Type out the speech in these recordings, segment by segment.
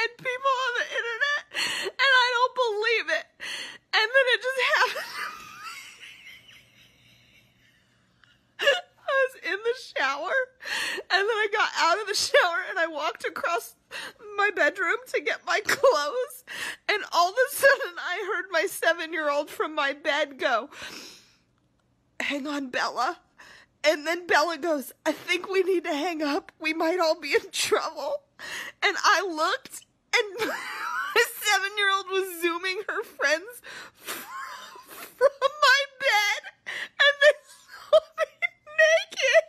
and people on the internet, and I don't believe it. And then it just happened. I was in the shower, and then I got out of the shower and I walked across my bedroom to get my clothes, and all of a sudden I heard my seven year old from my bed go, Hang on, Bella. And then Bella goes, I think we need to hang up. We might all be in trouble. And I looked my seven year old was zooming her friends from my bed, and they saw me naked.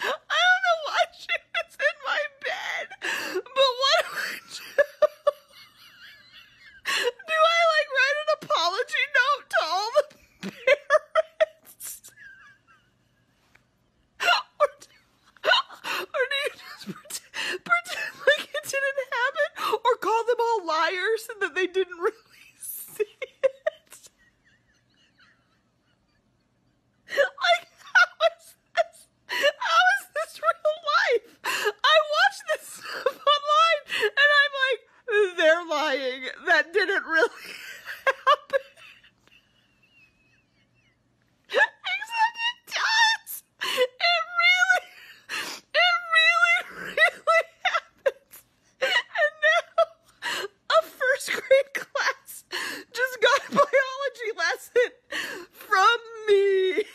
I don't know why she was in my bed, but what do I do? Do I like write an apology note to all the parents? or, do, or do you just pretend, pretend like it didn't happen? Or call them all liars and that they didn't really see it? Like, how is this? How is this real life? I watched this online and I'm like, they're lying. That didn't え。